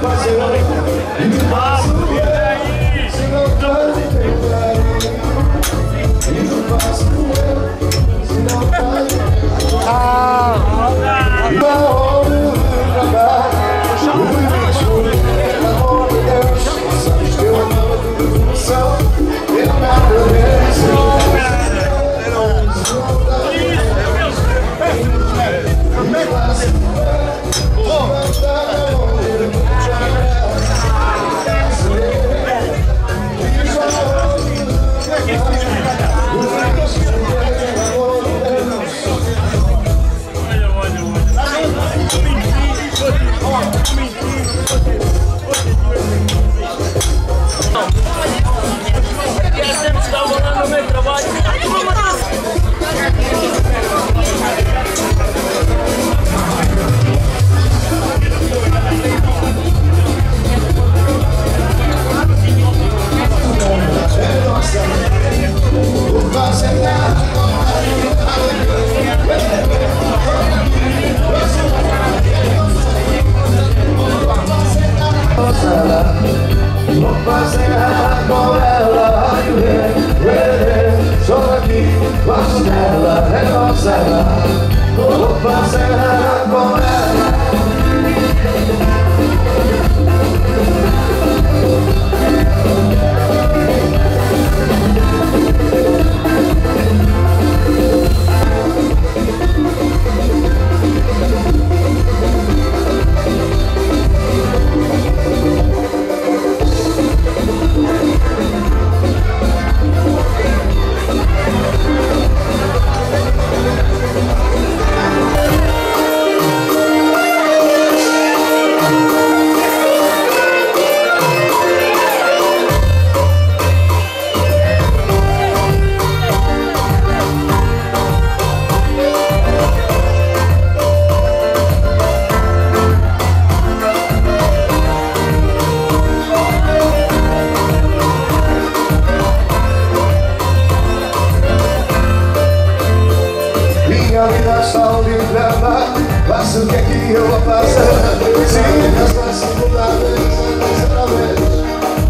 passeront, δύο πασάρα Σίγουρα στα συμπλάβες, ανεστραβές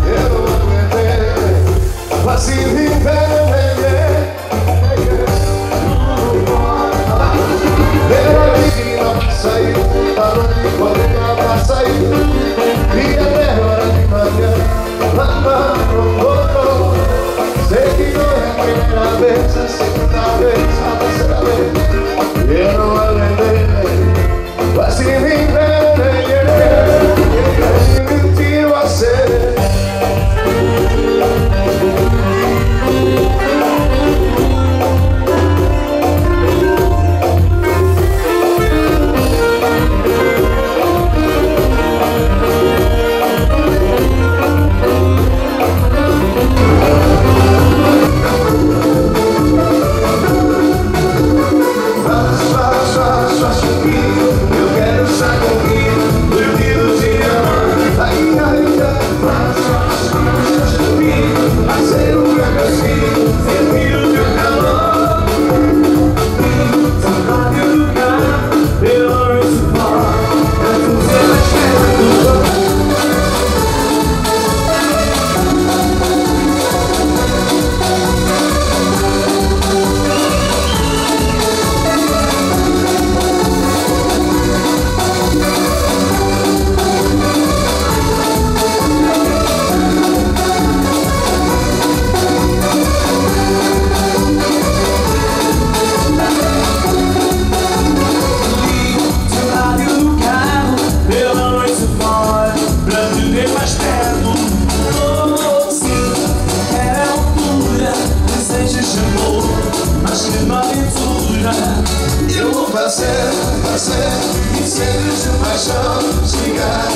Και ρωμανετές Βασίλη πέρα vida Eu vou fazer, fazer E ser de paixão Chegar,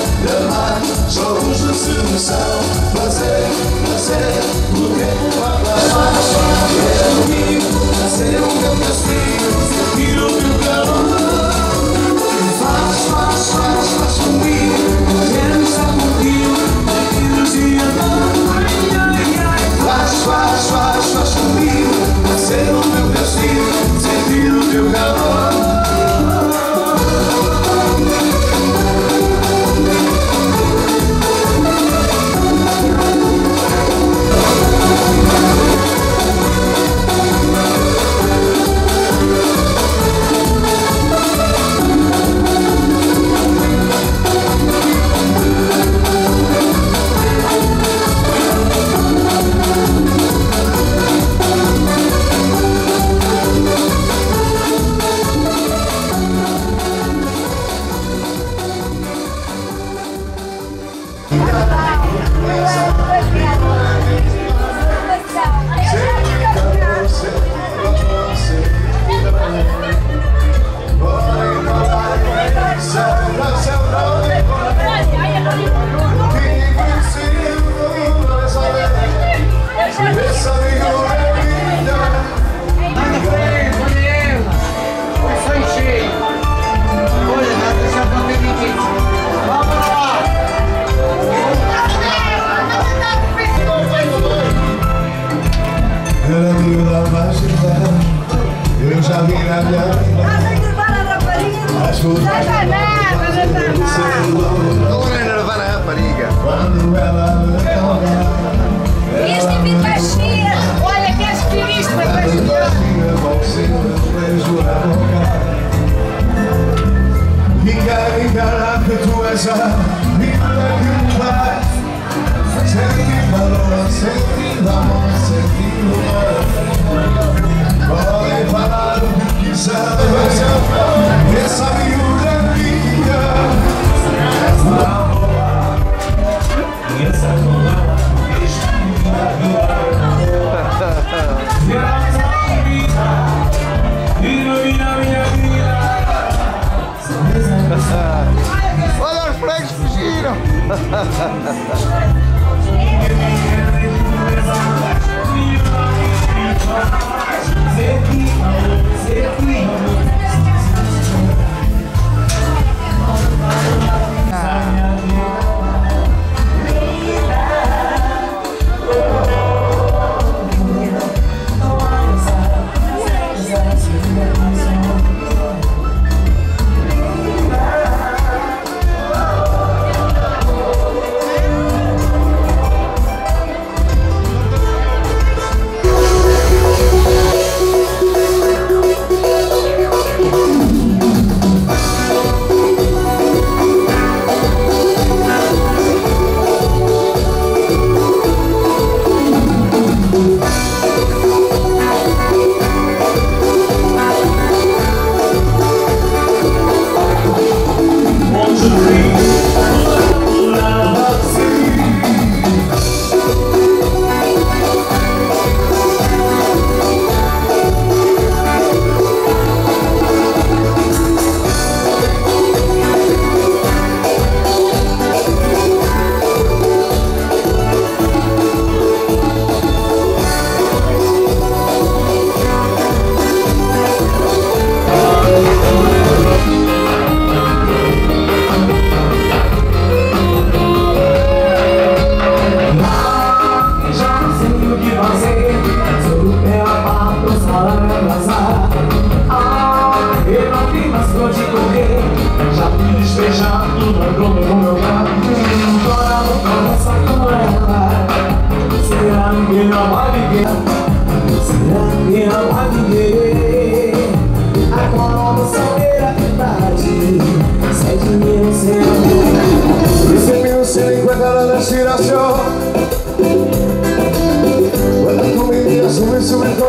amar Jogos de sedução Fazer, fazer O tempo aclamar Quero comigo Ser o meu castigo Sentir o meu calor Faz, faz, faz You know.